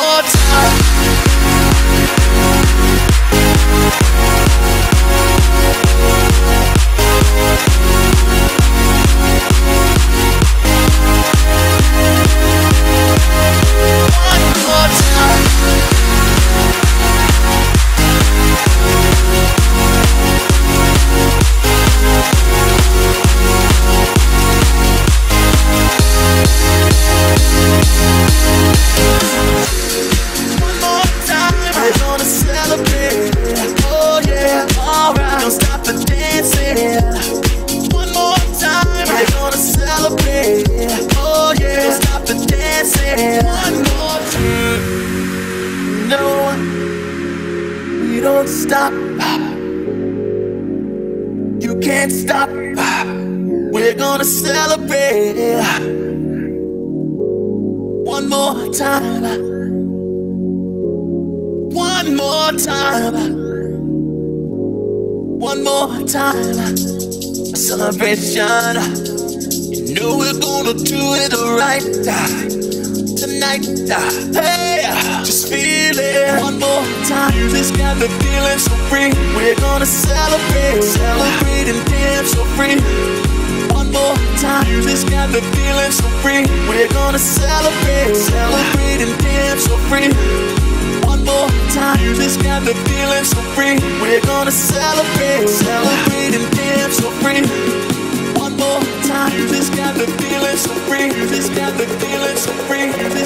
more time. Don't stop. You can't stop. We're gonna celebrate one more time. One more time. One more time. A celebration. You know we're gonna do it right tonight. Hey, just feel it one more time. Just got the feeling so free. We're gonna celebrate, celebrate and dance so free. One more time. Just got the feeling so free. We're gonna celebrate, celebrate and dance so free. One more time. Just got the feeling so free. Free. Just got the feeling so free.